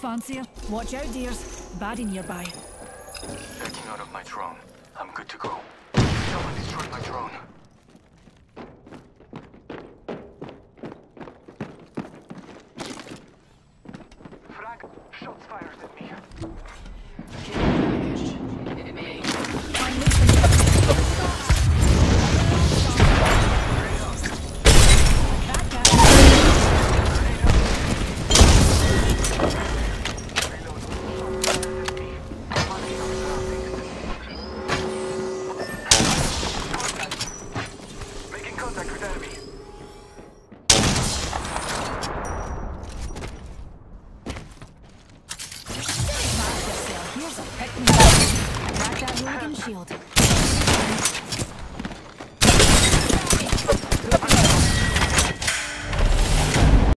fancier? Watch out, dears. Baddie nearby. Backing out of my drone. I'm good to go. Someone destroyed my drone. Frag, shots fired at me. Contact with enemy. Shield.